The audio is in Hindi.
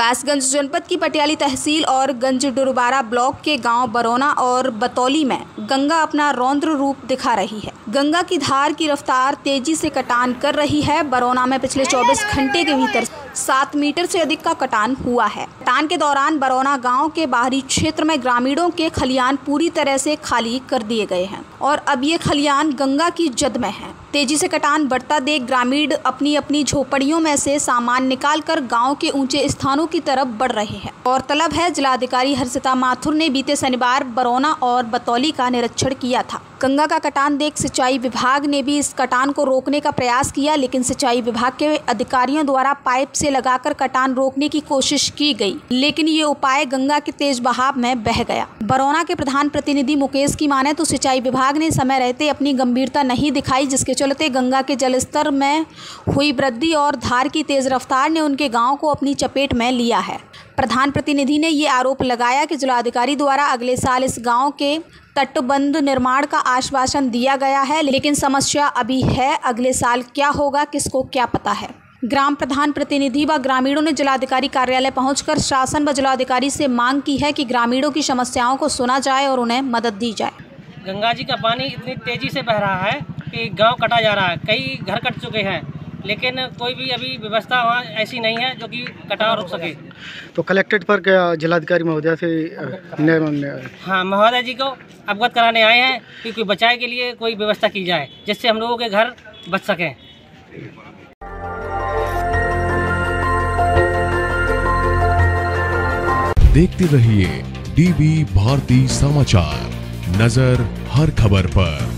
कासगंज जनपद की पटियाली तहसील और गंज डुरबारा ब्लॉक के गाँव बरौना और बतौली में गंगा अपना रौद्र रूप दिखा रही है। गंगा की धार की रफ्तार तेज़ी से कटान कर रही है। बरौना में पिछले 24 घंटे के भीतर सात मीटर से अधिक का कटान हुआ है। कटान के दौरान बरौना गाँव के बाहरी क्षेत्र में ग्रामीणों के खलियान पूरी तरह से खाली कर दिए गए हैं और अब ये खलियान गंगा की जद में है। तेज़ी से कटान, बढ़ता देख ग्रामीण अपनी अपनी झोपड़ियों में से सामान निकालकर गाँव के ऊँचे स्थानों की तरफ़ बढ़ रहे हैं। और तलब है, जिलाधिकारी हर्षिता माथुर ने बीते शनिवार बरौना और बतौली का निरीक्षण किया था। गंगा का कटान देख सिंचाई विभाग ने भी इस कटान को रोकने का प्रयास किया, लेकिन सिंचाई विभाग के अधिकारियों द्वारा पाइप से लगाकर कटान रोकने की कोशिश की गई, लेकिन ये उपाय गंगा के तेज बहाव में बह गया। बरौना के प्रधान प्रतिनिधि मुकेश की माने तो सिंचाई विभाग ने समय रहते अपनी गंभीरता नहीं दिखाई, जिसके चलते गंगा के जलस्तर में हुई वृद्धि और धार की तेज रफ्तार ने उनके गाँव को अपनी चपेट में लिया है। प्रधान प्रतिनिधि ने ये आरोप लगाया कि जिलाधिकारी द्वारा अगले साल इस गाँव के तटबंध निर्माण का आश्वासन दिया गया है, लेकिन समस्या अभी है, अगले साल क्या होगा, किसको क्या पता है। ग्राम प्रधान प्रतिनिधि व ग्रामीणों ने जिलाधिकारी कार्यालय पहुंचकर शासन व जिलाधिकारी से मांग की है कि ग्रामीणों की समस्याओं को सुना जाए और उन्हें मदद दी जाए। गंगा जी का पानी इतनी तेज़ी से बह रहा है कि गाँव कटा जा रहा है कई घर कट चुके हैं लेकिन कोई भी अभी व्यवस्था वहाँ ऐसी नहीं है जो कि कटाव रुक सके। तो कलेक्ट्रेट पर क्या जिलाधिकारी महोदय से ने, ने, हाँ महोदय जी को अवगत कराने आए हैं कि कोई बचाए के लिए कोई व्यवस्था की जाए जिससे हम लोगों के घर बच सकें। देखते रहिए डीबी भारती समाचार नज़र हर खबर पर।